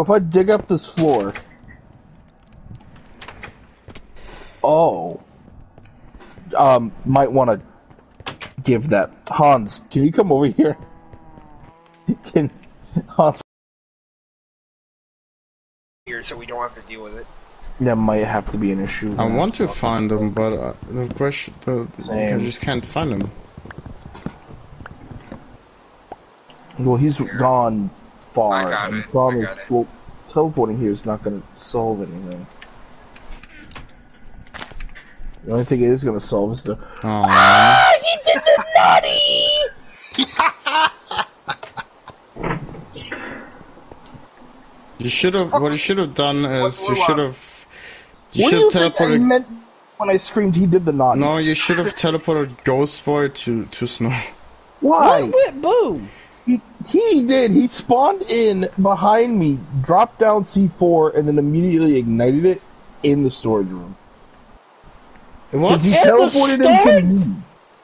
If I dig up this floor. Oh. Um, might want to give that. Hans, can you come over here? Can Hans? Here, so we don't have to deal with it. That might have to be an issue. I want to find them, but uh, the question, the, I just can't find them. Well, he's gone far. I got and it, The problem I is, it. well, teleporting here is not going to solve anything. The only thing it is going to solve is the. Aww. Ah, he did the naughty! You should have. What you should have done is you should have. You What do should you have think I teleported. meant when I screamed he did the naughty? No, you should have teleported Ghost Boy to to Snow. Why? What went boom? He, he did. He spawned in behind me, dropped down C4, and then immediately ignited it in the storage room. What? He the teleported him to storage? me.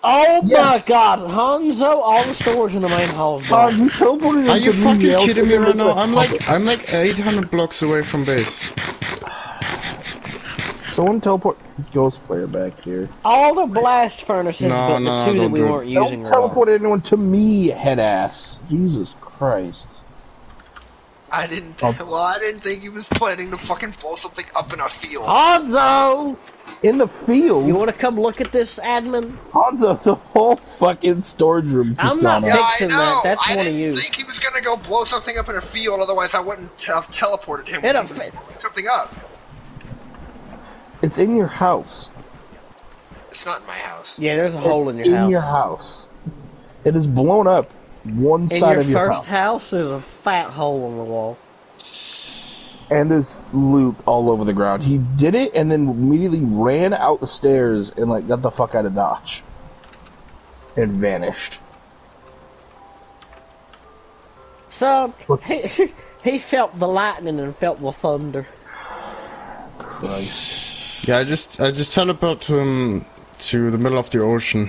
Oh Yes. my god, Hanzo, all the storage in the main hall is Uh, gone. he teleported Are you to me. fucking kidding me right now? I'm like I'm like 800 blocks away from base. Someone teleport Ghost Player back here. all the blast furnaces, No, but no, the two that we do it. weren't using Don't were all. teleport anyone to me, head ass. Jesus Christ. I didn't. Oh. Well, I didn't think he was planning to fucking blow something up in a field. Hanzo! In the field, You wanna come look at this, admin? Hanzo, the whole fucking storage room just I'm not gone yeah, up. I that. That's I one of didn't think he was gonna go blow something up in a field. Otherwise, I wouldn't have teleported him. It when a he was fi- blowing something up. It's in your house. It's not in my house. Yeah, there's a hole it's in your house. in your house. It is blown up one In side your of your first house. house, there's a fat hole in the wall. And there's loot all over the ground. He did it and then immediately ran out the stairs and like got the fuck out of Dodge. And vanished. So, he, he felt the lightning and felt the thunder. Christ. Yeah, I just I just teleport to him to the middle of the ocean.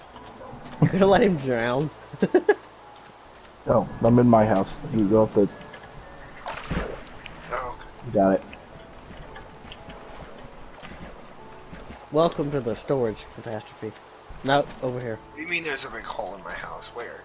You're gonna let him drown. Oh, I'm in my house. You go up the Oh, you got it. Welcome to the storage catastrophe. No, over here. you mean there's a big hole in my house? Where?